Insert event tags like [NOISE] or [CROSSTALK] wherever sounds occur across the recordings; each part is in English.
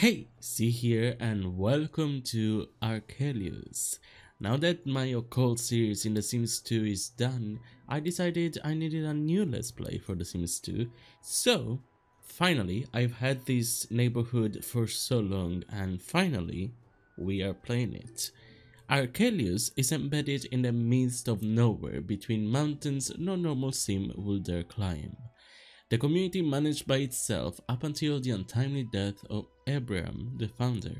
Hey, Cee here and welcome to Arkhelios. Now that my occult series in The Sims 2 is done, I decided I needed a new Let's Play for The Sims 2. So, finally, I've had this neighborhood for so long and finally, we are playing it. Arkhelios is embedded in the midst of nowhere between mountains no normal sim would dare climb. The community managed by itself up until the untimely death of Abraham, the founder.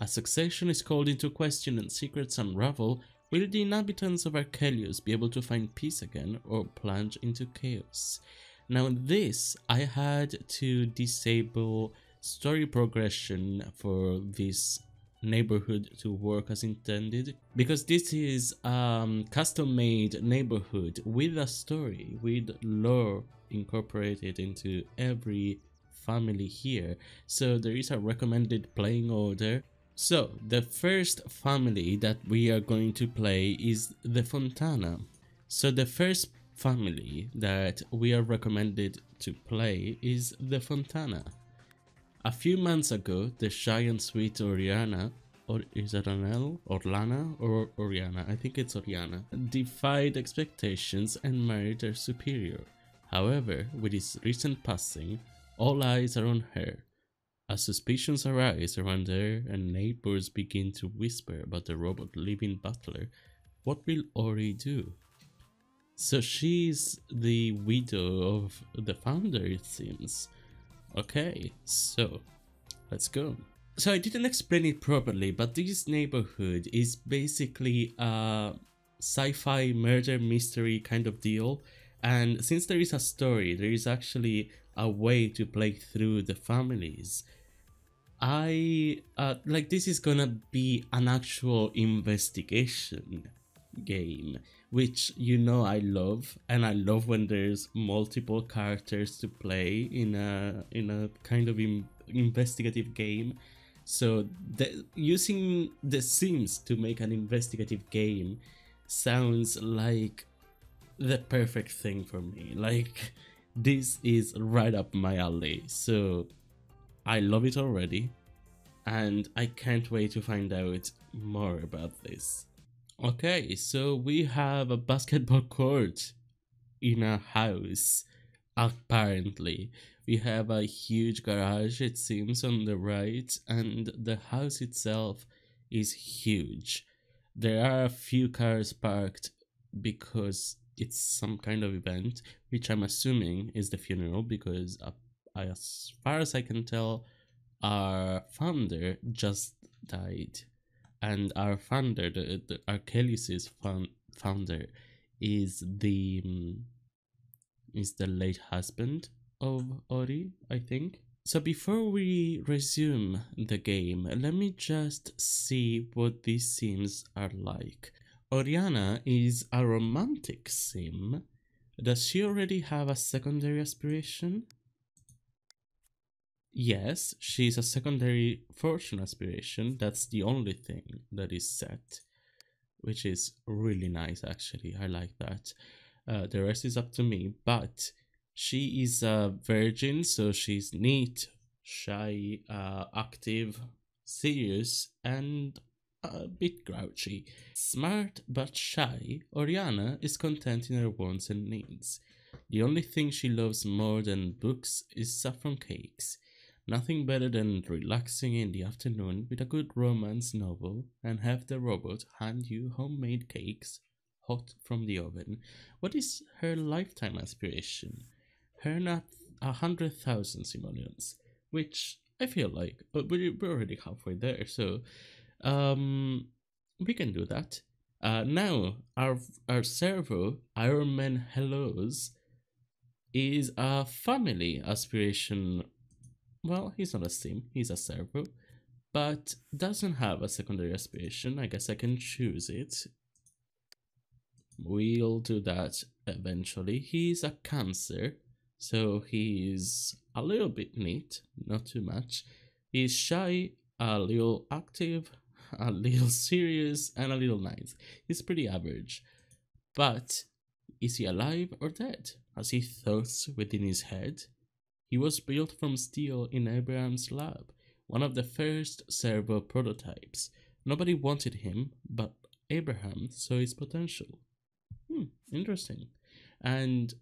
As succession is called into question and secrets unravel, will the inhabitants of Arkhelios be able to find peace again or plunge into chaos? Now this, I had to disable story progression for this neighborhood to work as intended because this is um custom made neighborhood with a story with lore incorporated into every family here so there is a recommended playing order so the first family that we are going to play is the fontana so the first family that we are recommended to play is the fontana a few months ago, the shy and sweet Oriana, or is it an L? Orlana or Oriana? I think it's Oriana, defied expectations and married her superior. However, with his recent passing, all eyes are on her. As suspicions arise around her and neighbors begin to whisper about the robot living butler, what will Ori do? So she's the widow of the founder, it seems. Okay, so let's go. So I didn't explain it properly, but this neighborhood is basically a sci-fi murder mystery kind of deal. And since there is a story, there is actually a way to play through the families. I uh, like this is gonna be an actual investigation game which you know I love and I love when there's multiple characters to play in a in a kind of in, investigative game so the, using the sims to make an investigative game sounds like the perfect thing for me like this is right up my alley so I love it already and I can't wait to find out more about this Okay, so we have a basketball court in a house, apparently. We have a huge garage, it seems, on the right, and the house itself is huge. There are a few cars parked because it's some kind of event, which I'm assuming is the funeral because, uh, as far as I can tell, our founder just died and our founder, the, the founder, is the um, is the late husband of Ori, I think. So before we resume the game, let me just see what these sims are like. Oriana is a romantic sim. Does she already have a secondary aspiration? Yes, she's a secondary fortune aspiration. That's the only thing that is set, which is really nice actually. I like that. Uh, the rest is up to me, but she is a virgin, so she's neat, shy, uh, active, serious, and a bit grouchy. Smart but shy, Oriana is content in her wants and needs. The only thing she loves more than books is saffron cakes. Nothing better than relaxing in the afternoon with a good romance novel and have the robot hand you homemade cakes hot from the oven. What is her lifetime aspiration? Her not a hundred thousand simoleons, which I feel like we're already halfway there, so um we can do that. Uh, now our our servo Iron Man Hellos is a family aspiration well, he's not a sim, he's a servo, but doesn't have a secondary aspiration. I guess I can choose it. We'll do that eventually. He's a cancer, so he's a little bit neat, not too much. He's shy, a little active, [LAUGHS] a little serious, and a little nice. He's pretty average. But is he alive or dead? Has he thoughts within his head? He was built from steel in Abraham's lab. one of the first servo prototypes. Nobody wanted him, but Abraham saw his potential. Hmm, interesting. And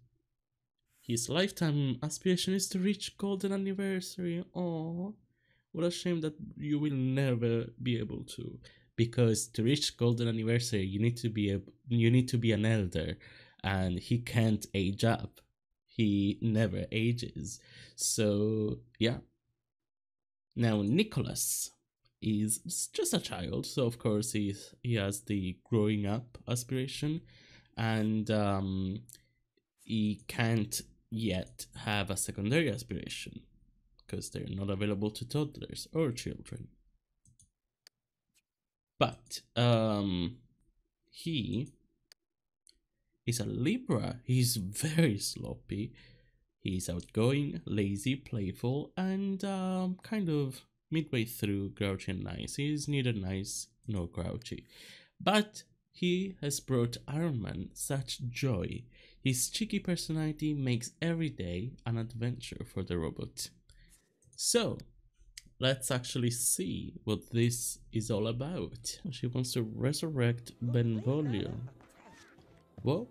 his lifetime aspiration is to reach golden anniversary. Oh, what a shame that you will never be able to. Because to reach golden anniversary, you need to be a you need to be an elder, and he can't age up. He never ages. So yeah. Now Nicholas is just a child, so of course he's he has the growing up aspiration, and um, he can't yet have a secondary aspiration because they're not available to toddlers or children. But um, he is a Libra. He's very sloppy. He's outgoing, lazy, playful, and um, kind of midway through grouchy and nice. He's neither nice nor grouchy. But he has brought Iron Man such joy. His cheeky personality makes every day an adventure for the robot. So, let's actually see what this is all about. She wants to resurrect Benvolio. Whoa.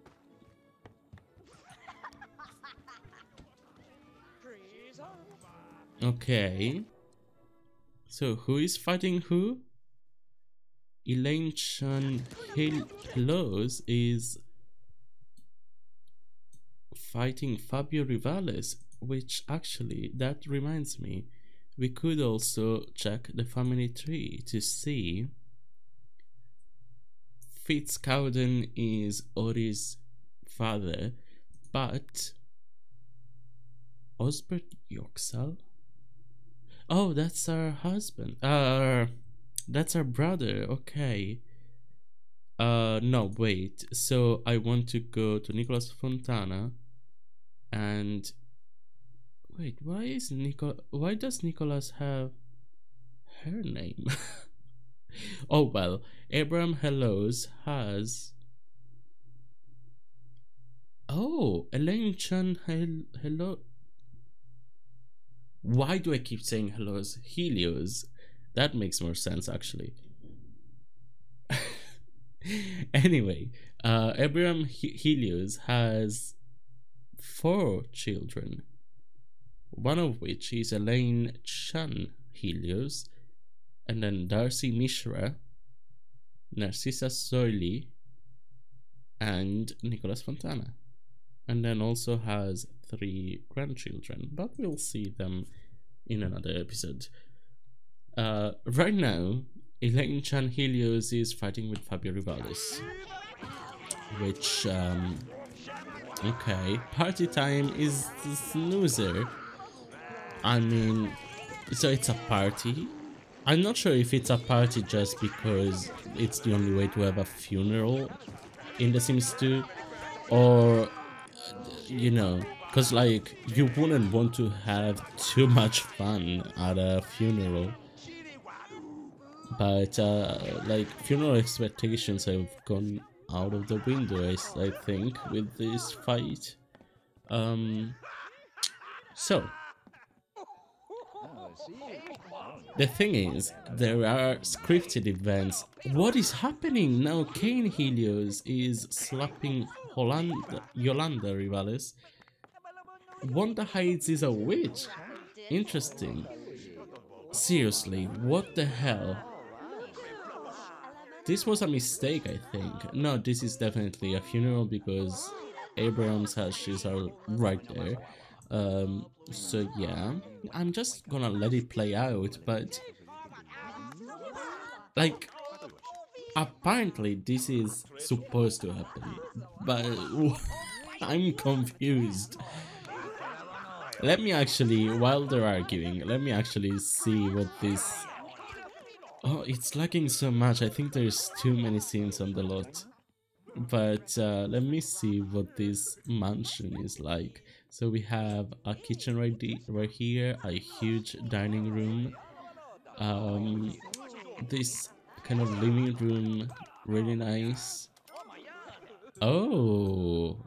Okay. So who is fighting who? Elaine Chan Hellos is fighting Fabio Rivales, which actually, that reminds me, we could also check the family tree to see Fitz Cowden is Ori's father, but Osbert Yoxall? Oh, that's our husband. Uh, that's our brother. Okay. Uh, no, wait. So I want to go to Nicolas Fontana and wait, why is Nico why does Nicholas have her name? [LAUGHS] oh well, Abraham Hellos has Oh, Elaine Chan hel hello Why do I keep saying hellos? Helios. That makes more sense actually. [LAUGHS] anyway, uh, Abraham Helios has four children, one of which is Elaine Chan Helios, and then Darcy Mishra, Narcissa Soili, and Nicholas Fontana. And then also has three grandchildren, but we'll see them in another episode. Uh, right now, Elaine Chan Helios is fighting with Fabio Rivales, which um, Okay, party time is the snoozer. I mean, so it's a party. I'm not sure if it's a party just because it's the only way to have a funeral in The Sims 2 or, you know, because like you wouldn't want to have too much fun at a funeral. But uh, like funeral expectations have gone out of the window, I think, with this fight. Um, so, the thing is, there are scripted events. What is happening now? Kane Helios is slapping Yolanda Rivales. Wanda Heights is a witch. Interesting. Seriously, what the hell? This was a mistake, I think. No, this is definitely a funeral because Abraham's ashes are right there. Um, so yeah, I'm just gonna let it play out, but like apparently this is supposed to happen, but [LAUGHS] I'm confused. Let me actually, while they're arguing, let me actually see what this Oh, it's lagging so much. I think there's too many scenes on the lot. But uh, let me see what this mansion is like. So we have a kitchen right, right here, a huge dining room, um, this kind of living room, really nice. Oh,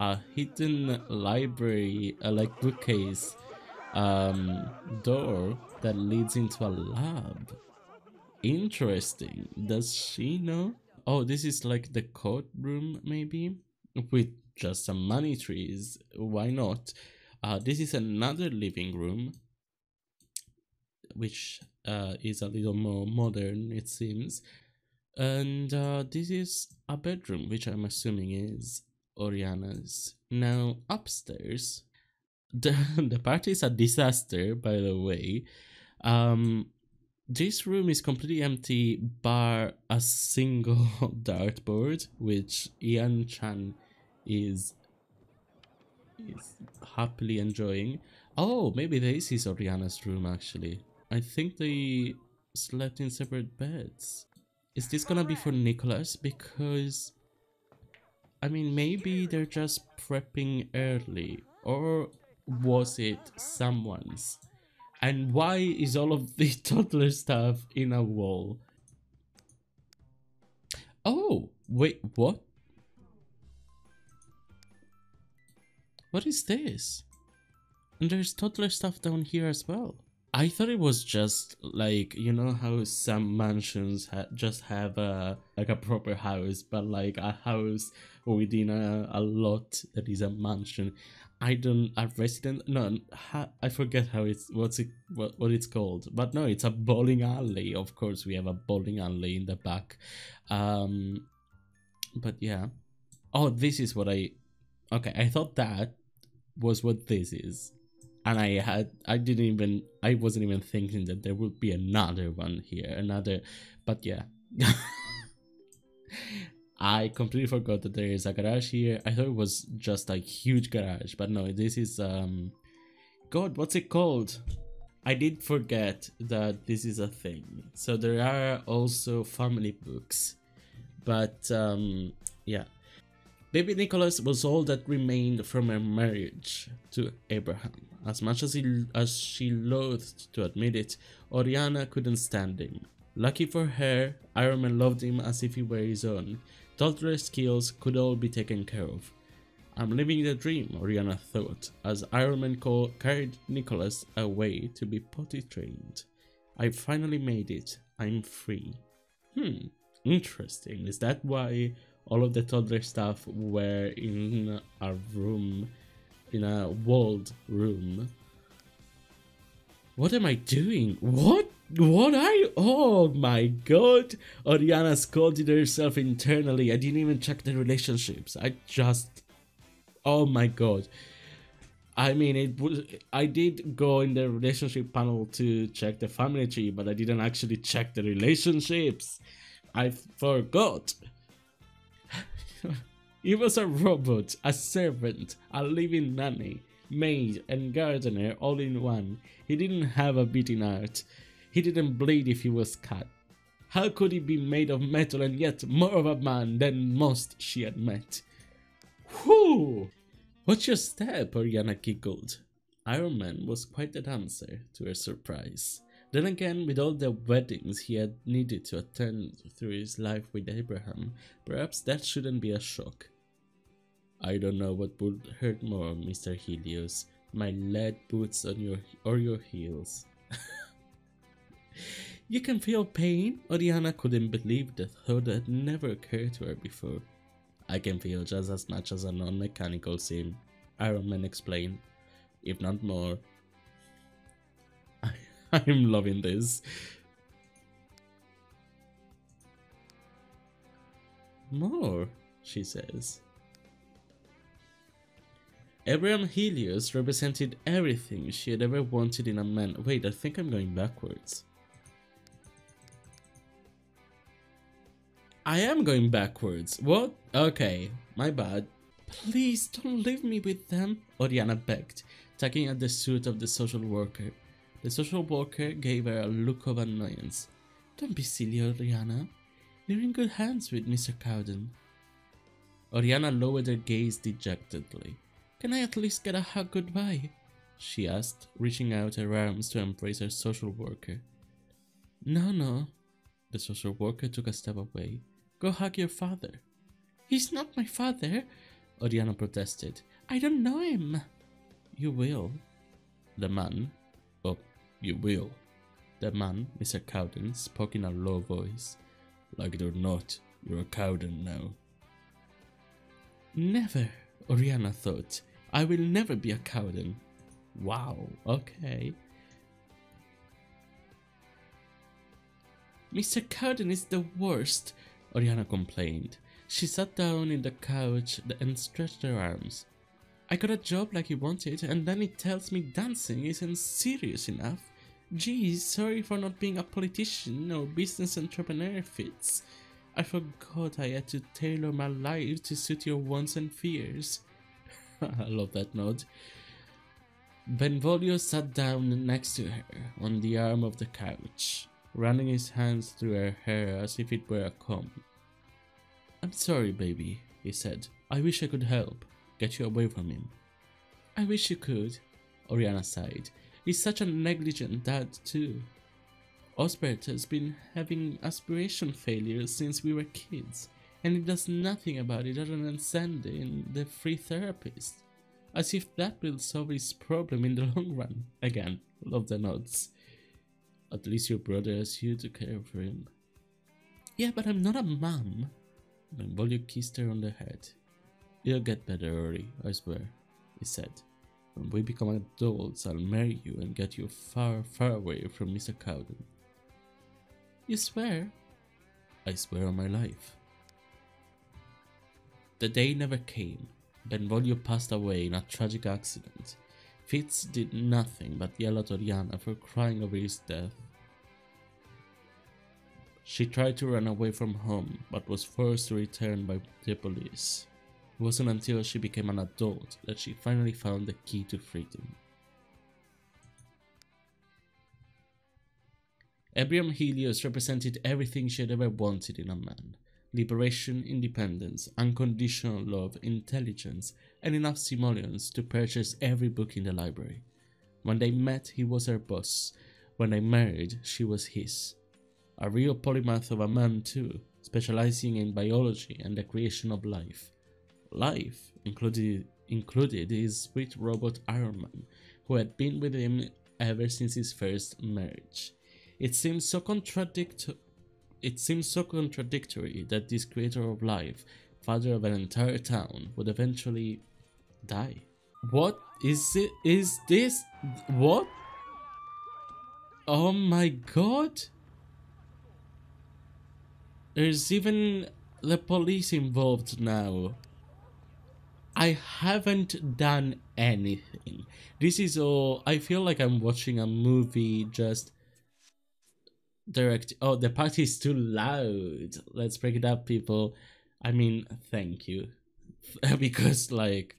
a hidden library, uh, like bookcase um, door that leads into a lab. Interesting. Does she know? Oh, this is like the courtroom, maybe? With just some money trees. Why not? Uh, this is another living room, which uh, is a little more modern, it seems. And uh, this is a bedroom, which I'm assuming is Oriana's. Now, upstairs, [LAUGHS] the, the party is a disaster, by the way. Um, this room is completely empty, bar a single [LAUGHS] dartboard, which Ian Chan is is happily enjoying. Oh, maybe this is Oriana's room actually. I think they slept in separate beds. Is this gonna be for Nicholas? Because I mean, maybe they're just prepping early, or was it someone's? And why is all of the [LAUGHS] toddler stuff in a wall? Oh, wait, what? What is this? And there's toddler stuff down here as well. I thought it was just like you know how some mansions ha just have a like a proper house, but like a house within a, a lot that is a mansion. I don't a resident no I forget how it's what's it what, what it's called but no it's a bowling alley of course we have a bowling alley in the back um but yeah oh this is what I okay I thought that was what this is. And I had I didn't even I wasn't even thinking that there would be another one here another but yeah. [LAUGHS] I completely forgot that there is a garage here. I thought it was just a huge garage but no this is um god what's it called? I did forget that this is a thing. So there are also family books but um yeah Baby Nicholas was all that remained from her marriage to Abraham. As much as, he, as she loathed to admit it, Oriana couldn't stand him. Lucky for her, Iron Man loved him as if he were his own. Toddler skills could all be taken care of. I'm living the dream, Oriana thought, as Iron Man carried Nicholas away to be potty trained. I finally made it. I'm free. Hmm, interesting. Is that why all of the toddler stuff were in a room, in a walled room. What am I doing? What? What you? Oh my god! Oriana scolded herself internally. I didn't even check the relationships. I just. Oh my god. I mean, it was. I did go in the relationship panel to check the family tree, but I didn't actually check the relationships. I forgot. [LAUGHS] he was a robot, a servant, a living nanny, maid, and gardener all in one. He didn't have a beating heart. He didn't bleed if he was cut. How could he be made of metal and yet more of a man than most she had met? Whew! What's your step? Oriana giggled. Iron Man was quite the dancer, to her surprise. Then again, with all the weddings he had needed to attend through his life with Abraham, perhaps that shouldn't be a shock. I don't know what would hurt more, Mr. Helios, my lead boots on your or your heels. [LAUGHS] you can feel pain? Oriana couldn't believe the thought had never occurred to her before. I can feel just as much as a non-mechanical sim, Iron Man explained, if not more. I'm loving this. More, she says. Abraham Helios represented everything she had ever wanted in a man. Wait, I think I'm going backwards. I am going backwards. What? Okay, my bad. Please don't leave me with them, Oriana begged, tugging at the suit of the social worker. The social worker gave her a look of annoyance. Don't be silly, Oriana. You're in good hands with Mr. Cowden. Oriana lowered her gaze dejectedly. Can I at least get a hug goodbye? She asked, reaching out her arms to embrace her social worker. No, no. The social worker took a step away. Go hug your father. He's not my father, Oriana protested. I don't know him. You will. The man, you will. The man, Mr. Cowden, spoke in a low voice. Like it or not, you're a Cowden now. Never, Oriana thought. I will never be a Cowden. Wow, okay. Mr. Cowden is the worst, Oriana complained. She sat down in the couch and stretched her arms. I got a job like he wanted, and then he tells me dancing isn't serious enough. Geez, sorry for not being a politician or business entrepreneur fits. I forgot I had to tailor my life to suit your wants and fears. [LAUGHS] I love that nod. Benvolio sat down next to her on the arm of the couch, running his hands through her hair as if it were a comb. I'm sorry, baby, he said. I wish I could help, get you away from him. I wish you could, Oriana sighed. He's such a negligent dad, too. Osbert has been having aspiration failures since we were kids, and he does nothing about it other than send in the free therapist. As if that will solve his problem in the [LAUGHS] long run. Again, love the nods. At least your brother has you to care for him. Yeah, but I'm not a mom. Benvolio kissed her on the head. You'll get better, Ori, I swear, he said. When we become adults, I'll marry you and get you far, far away from Mr. Cowden. You swear? I swear on my life. The day never came. Benvolio passed away in a tragic accident. Fitz did nothing but yell at Oriana for crying over his death. She tried to run away from home, but was forced to return by the police. It wasn't until she became an adult that she finally found the key to freedom. Abraham Helios represented everything she had ever wanted in a man liberation, independence, unconditional love, intelligence, and enough simoleons to purchase every book in the library. When they met, he was her boss. When they married, she was his. A real polymath of a man, too, specializing in biology and the creation of life. Life included, included his sweet robot Iron Man, who had been with him ever since his first marriage. It seems so contradict it seems so contradictory that this creator of life, father of an entire town, would eventually die. What is it? Is this what? Oh my god! There's even the police involved now. I haven't done anything. This is all. I feel like I'm watching a movie just direct oh the party is too loud. Let's break it up people. I mean thank you. [LAUGHS] Because like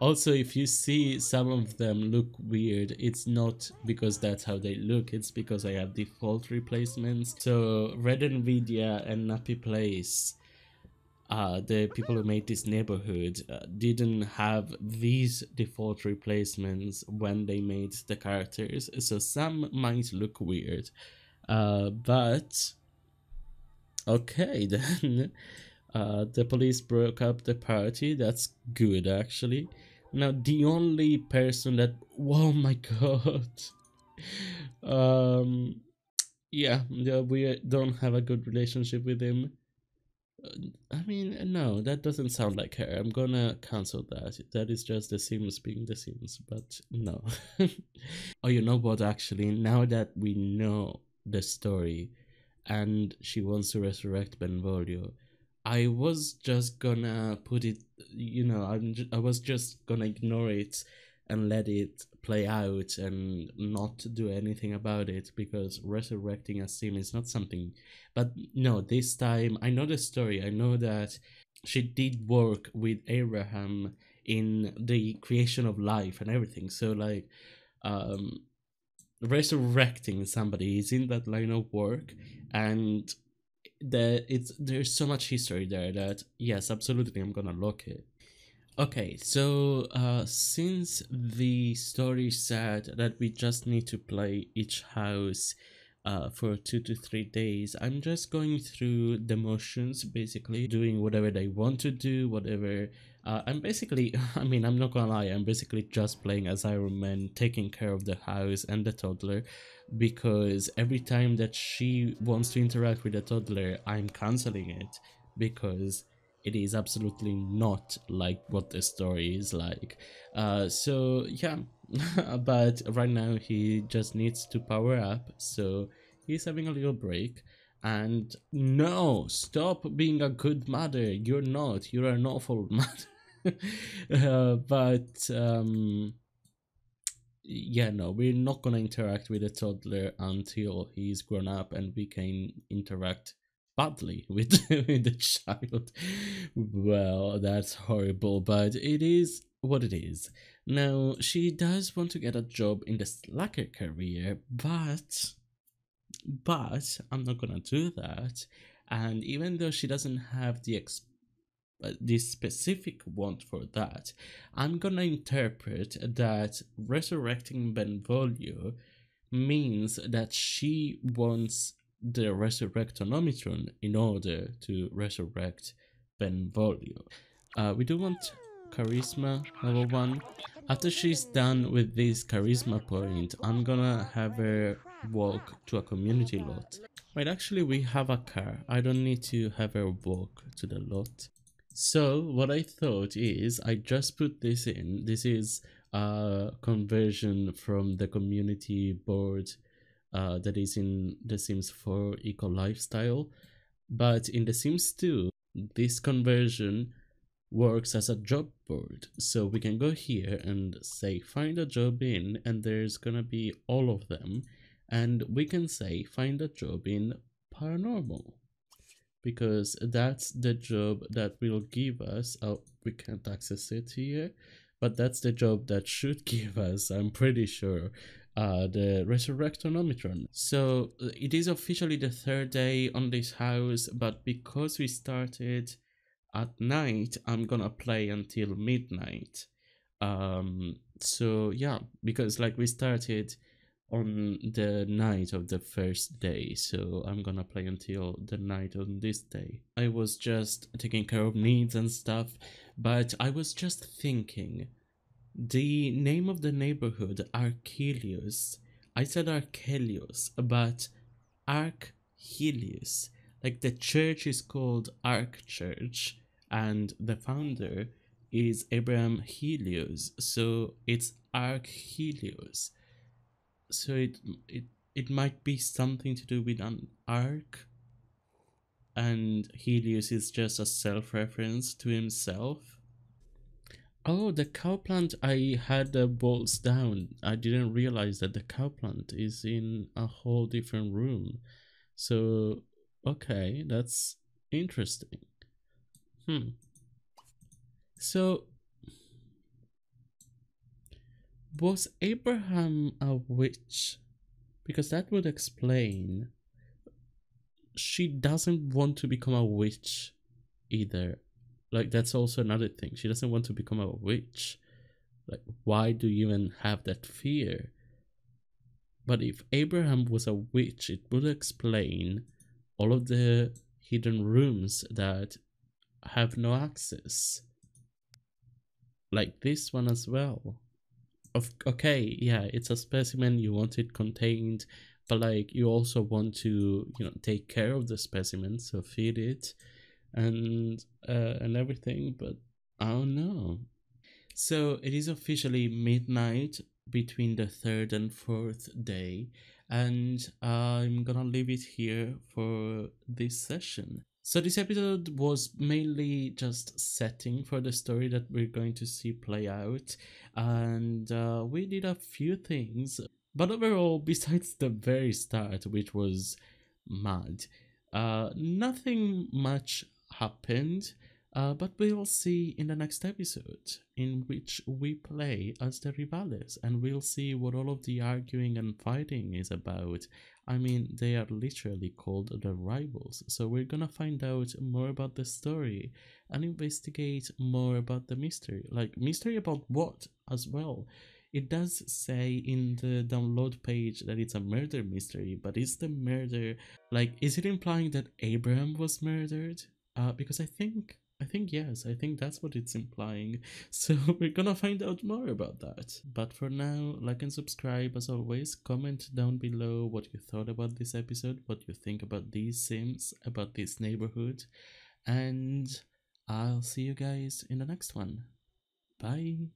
also if you see some of them look weird it's not because that's how they look. It's because i have default replacements. So red nvidia and nappy place uh, the people who made this neighborhood uh, didn't have these default replacements when they made the characters so some might look weird uh, but okay, [LAUGHS] then uh, the police broke up the party. That's good, actually. Now, the only person that. [LAUGHS] Oh my god. um, yeah, yeah, we don't have a good relationship with him. Uh, I mean, no, that doesn't sound like her. I'm gonna cancel that. That is just the Sims being the Sims, but no. [LAUGHS] oh, you know what, actually, now that we know the story and she wants to resurrect Benvolio. I was just gonna put it, you know, I'm I was just gonna ignore it and let it play out and not do anything about it because resurrecting a sim is not something. But no, this time I know the story. I know that she did work with Abraham in the creation of life and everything. So like, um, resurrecting somebody is in that line of work and that it's there's so much history there that yes absolutely i'm gonna lock it okay so uh since the story said that we just need to play each house uh, for two to three days. I'm just going through the motions, basically doing whatever they want to do, whatever Uh, I'm basically, [LAUGHS] I mean, I'm not gonna lie, I'm basically just playing as Iron Man, taking care of the house and the toddler, because every time that she wants to interact with the toddler, I'm canceling it, because it is absolutely not like what the story is like. Uh, so yeah, [LAUGHS] but right now he just needs to power up, so he's having a little break. And no, stop being a good mother. You're not. You're an awful [LAUGHS] mother. uh, but um, yeah, no, we're not gonna interact with a toddler until he's grown up and we can interact badly with, [LAUGHS] with the child. Well, that's horrible, but it is what it is. Now, she does want to get a job in the slacker career, but but I'm not gonna do that. And even though she doesn't have the ex- uh, the specific want for that, I'm gonna interpret that resurrecting Benvolio means that she wants the Resurrect-O-Nomitron in order to resurrect Benvolio. Uh, we do want charisma level 1. After she's done with this charisma point, I'm gonna have her walk to a community lot. Wait, actually we have a car. I don't need to have her walk to the lot. So what I thought is I just put this in. This is a conversion from the community board uh, that is in The Sims 4 Eco Lifestyle. But in The Sims 2, this conversion works as a job board. So we can go here and say find a job in and there's gonna be all of them and we can say find a job in paranormal because that's the job that will give us oh we can't access it here but that's the job that should [LAUGHS] give us i'm pretty sure uh, the Resurrect-O-Nomitron so uh, it is officially the third day on this house but because we started at night i'm gonna play until midnight. Um so yeah because like we started on the night of the first day so i'm gonna play until the night on this day. I was just taking care of needs and stuff but i was just thinking the name of the neighborhood Arkhelios i said Arkhelios but Arkhelios like the church is called arch church and the founder is abraham helios so it's Arkhelios so it it it might be something to do with an arc and Helios is just a self-reference to himself. Oh, the cow plant I had the bolts down. I didn't realize that the cow plant is in a whole different room. So, okay, that's interesting. Hmm. So, was Abraham a witch? Because that would explain she doesn't want to become a witch either. Like that's also another thing. She doesn't want to become a witch. Like why do you even have that fear? But if Abraham was a witch, it would explain all of the hidden rooms that have no access. Like this one as well of okay yeah it's a specimen you want it contained but like you also want to you know take care of the specimen so feed it and uh, and everything but i don't know. So it is officially midnight between the third and fourth day and i'm gonna leave it here for this session. So this episode was mainly just setting for the story that we're going to see play out and uh, we did a few things. But overall [LAUGHS] besides the very start which was mad uh, nothing much happened uh, but we'll see in the next episode, in which we play as the Rivales, and we'll see what all of the arguing and fighting is about. I mean, they are literally called the rivals, so we're gonna find out more about the story and investigate more about the mystery. Like, mystery about what as well? It does say in the download page that it's a murder mystery, but is the murder like, is it implying that Abraham was murdered? Uh, because I think I think yes, I think that's what it's implying. [LAUGHS] So we're gonna find out more about that. But for now, like and subscribe as always. Comment down below what you thought about this episode, what you think about these sims, about this neighborhood. And I'll see you guys in the next one. Bye.